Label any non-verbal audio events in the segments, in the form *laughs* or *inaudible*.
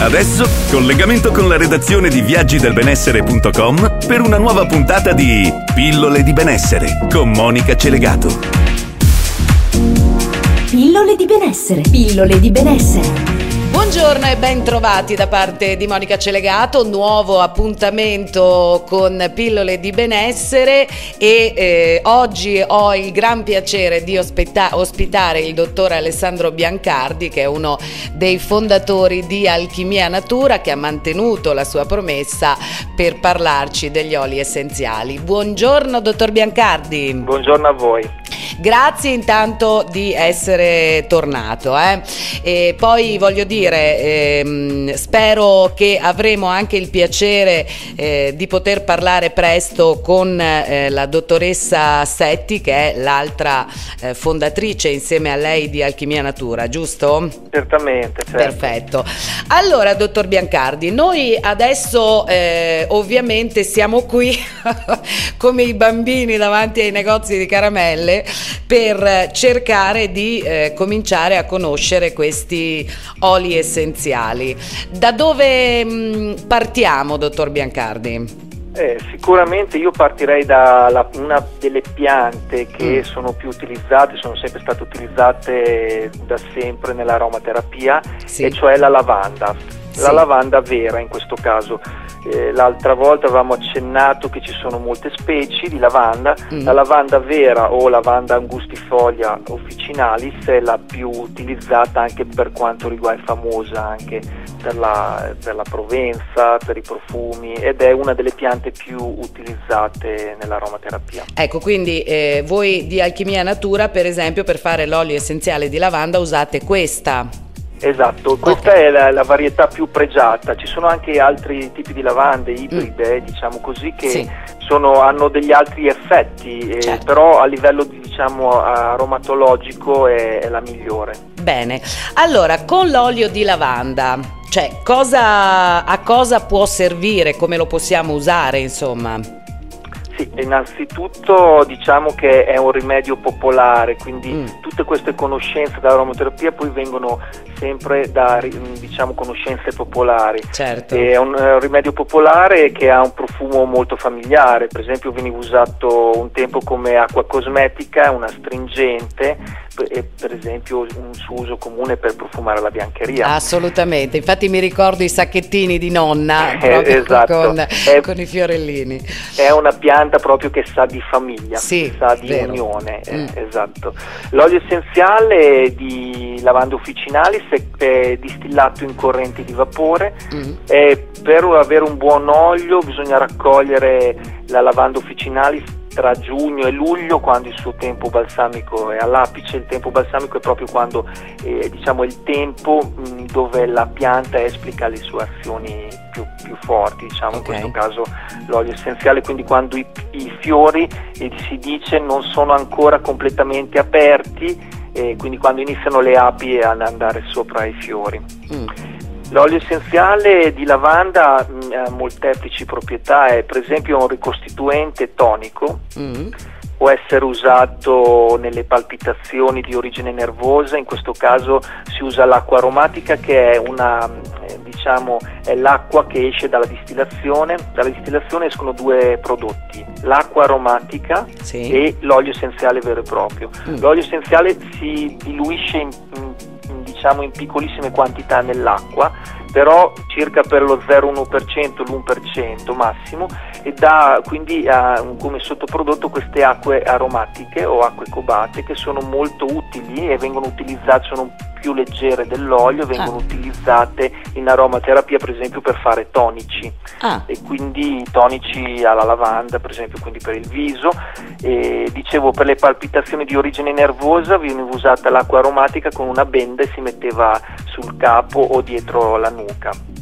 Adesso collegamento con la redazione di viaggidelbenessere.com per una nuova puntata di Pillole di benessere con Monica Celegato. Pillole di benessere. Pillole di benessere. Buongiorno e ben trovati da parte di Monica Celegato, nuovo appuntamento con pillole di benessere e eh, oggi ho il gran piacere di ospita- ospitare il dottor Alessandro Biancardi che è uno dei fondatori di Alchimia Natura che ha mantenuto la sua promessa per parlarci degli oli essenziali. Buongiorno dottor Biancardi. Buongiorno a voi. Grazie intanto di essere tornato. Eh. E poi voglio dire, ehm, spero che avremo anche il piacere eh, di poter parlare presto con eh, la dottoressa Setti, che è l'altra eh, fondatrice insieme a lei di Alchimia Natura, giusto? Certamente. Certo. Perfetto. Allora, dottor Biancardi, noi adesso eh, ovviamente siamo qui *laughs* come i bambini davanti ai negozi di caramelle per cercare di eh, cominciare a conoscere questi oli essenziali. Da dove mh, mm, partiamo, dottor Biancardi? Eh, sicuramente io partirei da una delle piante che mm. sono più utilizzate, sono sempre state utilizzate da sempre nell'aromaterapia, sì. e cioè la lavanda. La lavanda vera in questo caso. Eh, l'altra volta avevamo accennato che ci sono molte specie di lavanda, mm. la lavanda vera o lavanda angustifolia officinalis è la più utilizzata anche per quanto riguarda, è famosa anche per la, per la Provenza, per i profumi ed è una delle piante più utilizzate nell'aromaterapia. Ecco, quindi eh, voi di Alchimia Natura per esempio per fare l'olio essenziale di lavanda usate questa? Esatto, questa okay. è la, la, varietà più pregiata, ci sono anche altri tipi di lavande ibride, mm. diciamo così, che sì. sono, hanno degli altri effetti, eh, certo. però a livello diciamo, aromatologico è, è la migliore. Bene, allora con l'olio di lavanda, cioè cosa, a cosa può servire, come lo possiamo usare insomma? Sì, innanzitutto diciamo che è un rimedio popolare, quindi mm. tutte queste conoscenze dell'aromaterapia poi vengono sempre da diciamo, conoscenze popolari. Certo. È un uh, rimedio popolare che ha un profumo molto familiare, per esempio veniva usato un tempo come acqua cosmetica, una stringente, per esempio un suo uso comune per profumare la biancheria. Assolutamente, infatti mi ricordo i sacchettini di nonna eh, esatto. con, è, con, i fiorellini. È una pianta proprio che sa di famiglia, sì, sa di vero. unione, eh, mm. eh, esatto. L'olio essenziale di lavanda officinalis è distillato in correnti di vapore mm. e per avere un buon olio bisogna raccogliere la lavanda officinalis tra giugno e luglio quando il suo tempo balsamico è all'apice, il tempo balsamico è proprio quando eh, diciamo il tempo mh, dove la pianta esplica le sue azioni più, più forti, diciamo okay. in questo caso l'olio essenziale, quindi quando i, i fiori eh, si dice non sono ancora completamente aperti, eh, quindi quando iniziano le api ad andare sopra i fiori. Mm. L'olio essenziale di lavanda mm, ha molteplici proprietà, è per esempio un ricostituente tonico, mm. può essere usato nelle palpitazioni di origine nervosa, in questo caso si usa l'acqua aromatica che è, una, eh, diciamo, è l'acqua che esce dalla distillazione, dalla distillazione escono due prodotti, l'acqua aromatica sì. e l'olio essenziale vero e proprio. Mm. L'olio essenziale si diluisce in, in diciamo in piccolissime quantità nell'acqua, però circa per lo 0,1%, l'1% massimo e dà quindi uh, come sottoprodotto queste acque aromatiche o acque cobate che sono molto utili e vengono utilizzate, sono più leggere dell'olio, vengono ah. utilizzate in aromaterapia per esempio per fare tonici ah. e quindi tonici alla lavanda per esempio quindi per il viso e dicevo per le palpitazioni di origine nervosa veniva usata l'acqua aromatica con una benda e si metteva sul capo o dietro la nuca.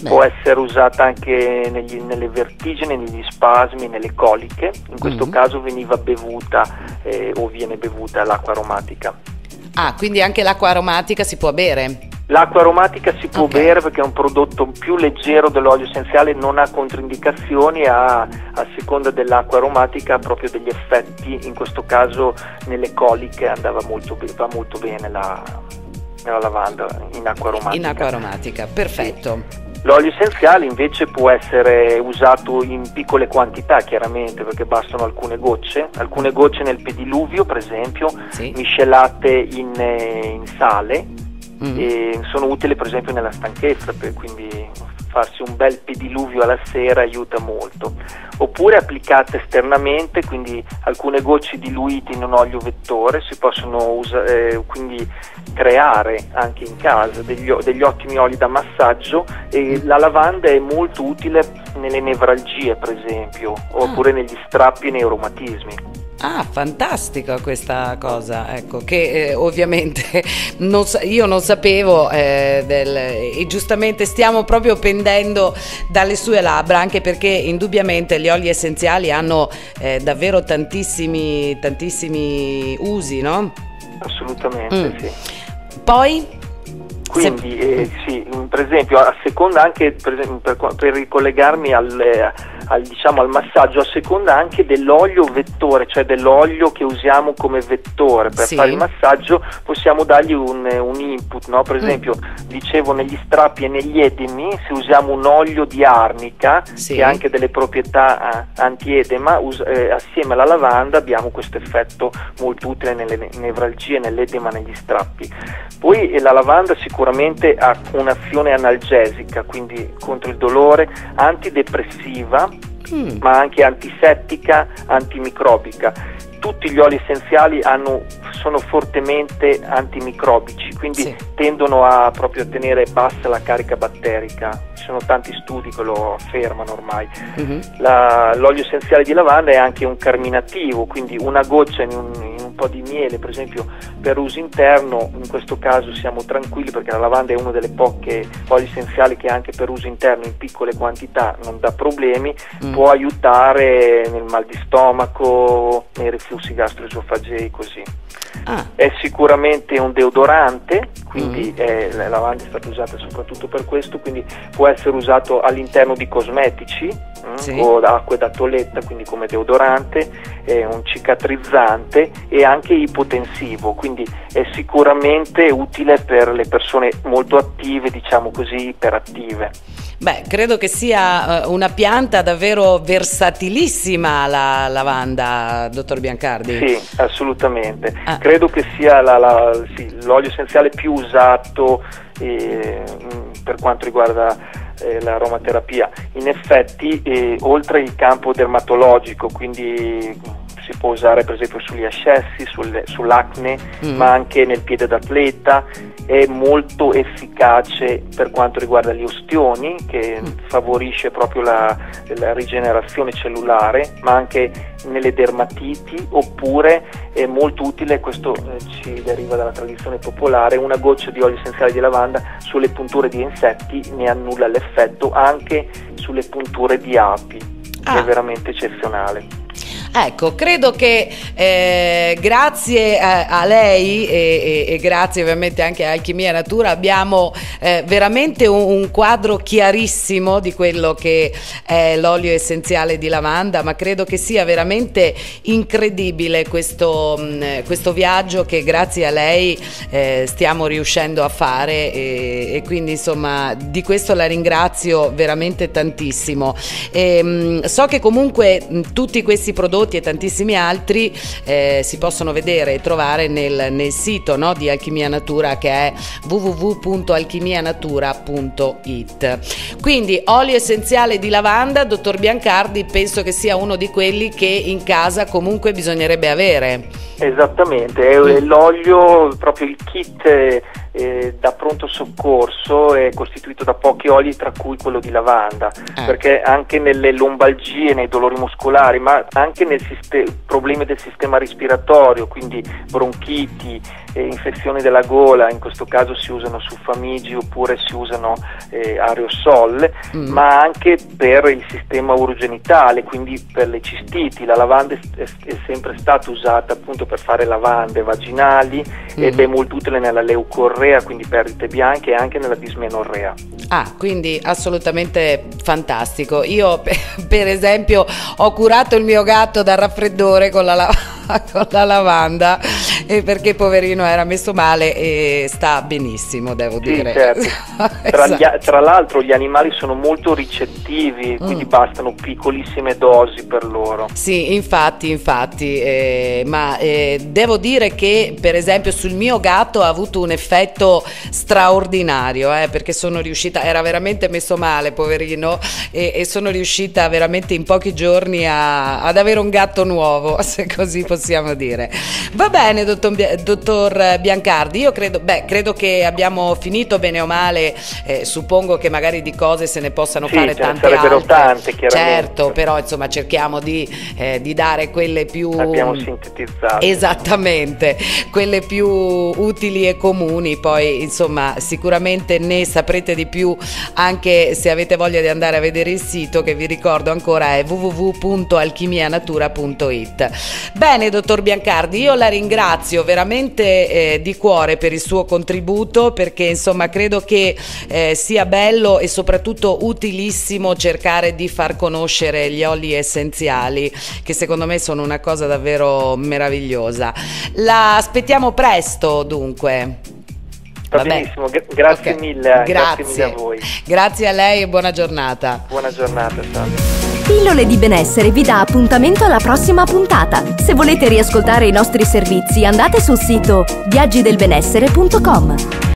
Beh. Può essere usata anche negli, nelle vertigini, negli spasmi, nelle coliche, in questo mm-hmm. caso veniva bevuta eh, o viene bevuta l'acqua aromatica. Ah, quindi anche l'acqua aromatica si può bere? L'acqua aromatica si può okay. bere perché è un prodotto più leggero dell'olio essenziale, non ha controindicazioni, ha, a seconda dell'acqua aromatica proprio degli effetti, in questo caso nelle coliche andava molto, va molto bene la, nella lavanda in acqua aromatica. In acqua aromatica, perfetto. Sì. L'olio essenziale invece può essere usato in piccole quantità, chiaramente, perché bastano alcune gocce, alcune gocce nel pediluvio, per esempio, sì. miscelate in, eh, in sale, mm. e sono utili per esempio nella stanchezza, quindi farsi un bel pediluvio alla sera aiuta molto. Oppure applicate esternamente, quindi alcune gocce diluite in un olio vettore, si possono usa- eh, quindi creare anche in casa degli, degli, ottimi oli da massaggio e la lavanda è molto utile nelle nevralgie per esempio, oppure ah. negli strappi e nei reumatismi. Ah, fantastica questa cosa, ecco, che eh, ovviamente *laughs* non, io non sapevo eh, del, e giustamente stiamo proprio pendendo dalle sue labbra, anche perché indubbiamente gli oli essenziali hanno eh, davvero tantissimi, tantissimi usi, no? Assolutamente, mm. sì. Poi? Quindi, eh, sì, per esempio, a seconda anche, per, per, per ricollegarmi al eh, al, diciamo, al massaggio a seconda anche dell'olio vettore, cioè dell'olio che usiamo come vettore per sì. fare il massaggio, possiamo dargli un, un input, no? per mm. esempio mm. dicevo negli strappi e negli edemi se usiamo un olio di arnica sì. che ha anche delle proprietà eh, antiedema, us- eh, assieme alla lavanda abbiamo questo effetto molto utile nelle nevralgie, nell'edema, negli strappi. Poi eh, la lavanda sicuramente ha un'azione analgesica, quindi contro il dolore, antidepressiva, mm. ma anche antisettica, antimicrobica. Tutti gli oli essenziali hanno, sono fortemente antimicrobici, quindi sì. tendono a proprio tenere bassa la carica batterica. Ci sono tanti studi che lo affermano ormai. Mm-hmm. La, l'olio essenziale di lavanda è anche un carminativo, quindi una goccia in un, in un po' di miele, per esempio per uso interno, in questo caso siamo tranquilli perché la lavanda è uno delle poche oli essenziali che anche per uso interno in piccole quantità non dà problemi, mm. può aiutare nel mal di stomaco, nei reflussi gastroesofagei così. Ah. È sicuramente un deodorante, quindi mm. è, la lavanda è stata usata soprattutto per questo, quindi può essere usato all'interno di cosmetici sì. o da acque da toiletta, quindi come deodorante, è un cicatrizzante e anche ipotensivo, quindi è sicuramente utile per le persone molto attive, diciamo così, iperattive. Beh, credo che sia uh, una pianta davvero versatilissima la lavanda, dottor Biancardi. Sì, assolutamente. Ah. Credo che sia la, la, sì, l'olio essenziale più usato eh, per quanto riguarda eh, l'aromaterapia. In effetti, eh, oltre il campo dermatologico, quindi si può usare per esempio sugli ascessi, sul, sull'acne, mm. ma anche nel piede d'atleta, è molto efficace per quanto riguarda gli ostioni, che mm. favorisce proprio la, la, rigenerazione cellulare, ma anche nelle dermatiti, oppure è molto utile, questo eh, ci deriva dalla tradizione popolare, una goccia di olio essenziale di lavanda sulle punture di insetti ne annulla l'effetto anche sulle punture di api, ah. che è veramente eccezionale. Ecco, credo che eh, grazie a, a lei e, e, e, grazie ovviamente anche a Alchimia Natura abbiamo eh, veramente un, un, quadro chiarissimo di quello che è l'olio essenziale di lavanda, ma credo che sia veramente incredibile questo, mh, mm, questo viaggio che grazie a lei eh, stiamo riuscendo a fare e, e, quindi insomma di questo la ringrazio veramente tantissimo. E, mh, mm, so che comunque mh, tutti questi prodotti prodotti e tantissimi altri eh, si possono vedere e trovare nel, nel sito no, di Alchimia Natura che è www.alchimianatura.it. Quindi olio essenziale di lavanda, dottor Biancardi, penso che sia uno di quelli che in casa comunque bisognerebbe avere. Esattamente, mm. l'olio, proprio il kit eh, da pronto soccorso è costituito da pochi oli tra cui quello di lavanda, eh. perché anche nelle lombalgie, nei dolori muscolari, ma anche nei siste- problemi del sistema respiratorio, quindi bronchiti, eh, infezioni della gola, in questo caso si usano suffamigi oppure si usano eh, aerosol, mm. ma anche per il sistema urogenitale, quindi per le cistiti. La lavanda è, è sempre stata usata appunto per fare lavande vaginali mm. ed è molto utile nella leucorrea, quindi perdite bianche e anche nella dismenorrea. Ah, quindi assolutamente fantastico. Io *laughs* per esempio ho curato il mio gatto dal raffreddore con la, *laughs* con la lavanda *laughs* perché poverino era messo male e sta benissimo, devo Sì, dire. certo. *laughs* Tra, Esatto. gli- tra l'altro gli animali sono molto ricettivi, quindi Mm. bastano piccolissime dosi per loro. Sì, infatti, infatti, eh, ma eh, devo dire che per esempio sul mio gatto ha avuto un effetto straordinario, eh, perché sono riuscita, era veramente messo male, poverino, e, e sono riuscita veramente in pochi giorni a- ad avere un gatto nuovo, *laughs* se così possiamo dire. Va bene, dottor, Bia- dottor Biancardi, io credo, beh, credo che abbiamo finito bene o male, eh, suppongo che magari di cose se ne possano Sì, fare tante sarebbero altre. tante, chiaramente. Certo, però insomma cerchiamo di, eh, di dare quelle più... Abbiamo sintetizzato. Esattamente, quelle più utili e comuni, poi insomma sicuramente ne saprete di più anche se avete voglia di andare a vedere il sito che vi ricordo ancora è www.alchimianatura.it. Bene, dottor Biancardi, io la ringrazio veramente eh, di cuore per il suo contributo perché insomma credo che eh, sia bello e soprattutto utilissimo cercare di far conoscere gli oli essenziali che secondo me sono una cosa davvero meravigliosa. La aspettiamo presto dunque. Va benissimo, gra- grazie, Ok. mille, grazie Grazie. mille a voi. Grazie a lei e buona giornata. Buona giornata, ciao. Pillole di benessere vi dà appuntamento alla prossima puntata. Se volete riascoltare i nostri servizi andate sul sito viaggidelbenessere.com.